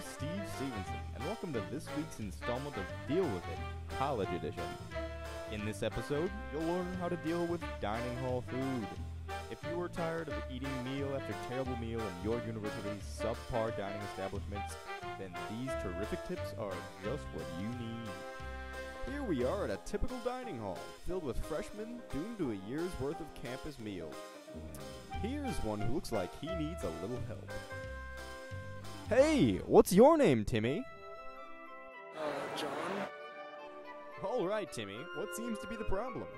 Steve Stevenson, and welcome to this week's installment of Deal With It, College Edition. In this episode, you'll learn how to deal with dining hall food. If you are tired of eating meal after terrible meal in your university's subpar dining establishments, then these terrific tips are just what you need. Here we are at a typical dining hall, filled with freshmen doomed to a year's worth of campus meals. Here's one who looks like he needs a little help. Hey, what's your name, Timmy? Uh, John? All right, Timmy. What seems to be the problem?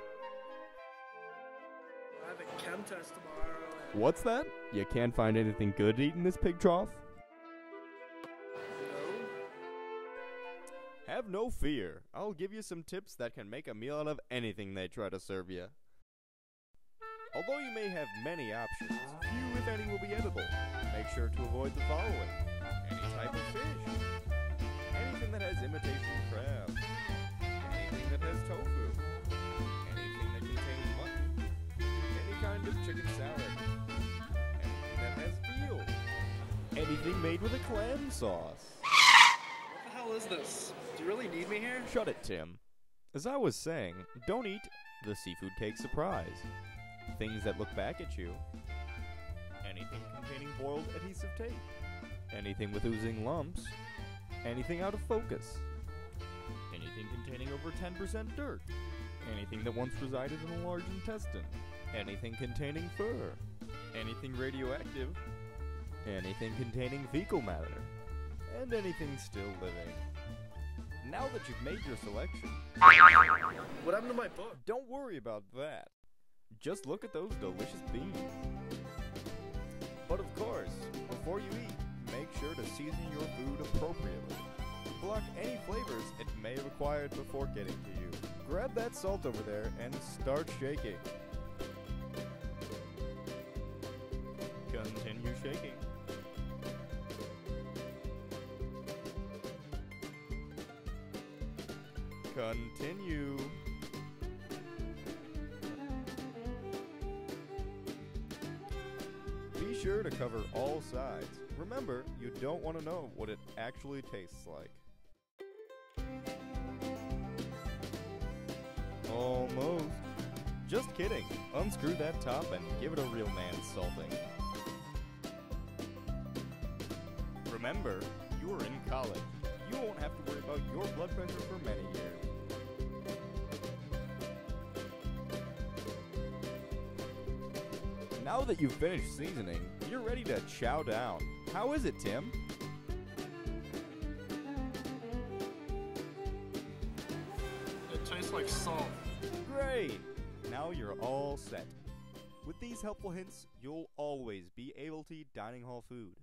I have a chem test tomorrow. What's that? You can't find anything good to eat in this pig trough? No? Have no fear. I'll give you some tips that can make a meal out of anything they try to serve you. Although you may have many options, few if any will be edible. Make sure to avoid the following. Type of fish. Anything that has imitation crab. Anything that has tofu. Anything that contains mutton. Any kind of chicken salad. Anything that has veal. Anything made with a clam sauce. What the hell is this? Do you really need me here? Shut it, Tim. As I was saying, don't eat the seafood cake surprise. Things that look back at you. Anything containing boiled adhesive tape. Anything with oozing lumps. Anything out of focus. Anything containing over 10% dirt. Anything that once resided in a large intestine. Anything containing fur. Anything radioactive. Anything containing fecal matter. And anything still living. Now that you've made your selection, What happened to my book? don't worry about that. Just look at those delicious beans. But of course, before you eat, make sure to season your food appropriately. Block any flavors it may have acquired before getting to you. Grab that salt over there and start shaking. Continue shaking. Continue. Be sure to cover all sides. Remember, you don't want to know what it actually tastes like. Almost. Just kidding. Unscrew that top and give it a real man's salting. Remember, you are in college. You won't have to worry about your blood pressure for many years. Now that you've finished seasoning, you're ready to chow down. How is it, Tim? It tastes like salt. Great! Now you're all set. With these helpful hints, you'll always be able to eat dining hall food.